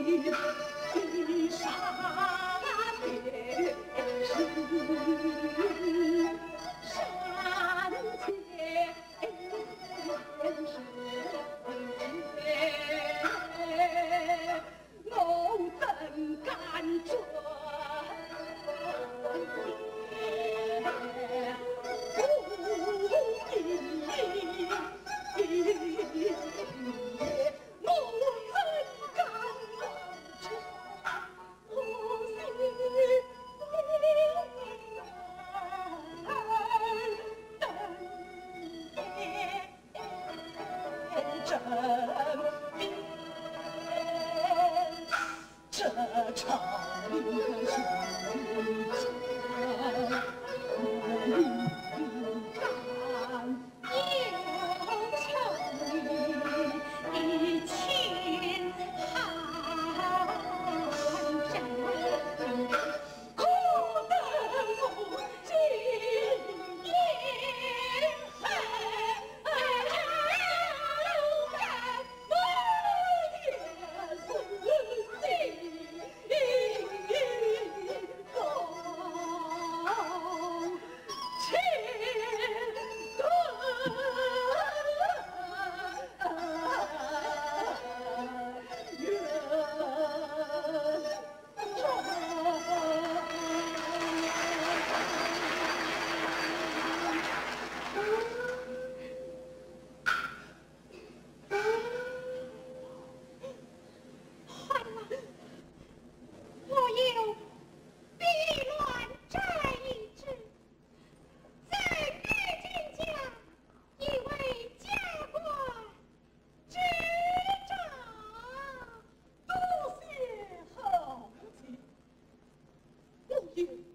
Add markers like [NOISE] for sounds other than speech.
要是他，还是给 Thank [LAUGHS] you.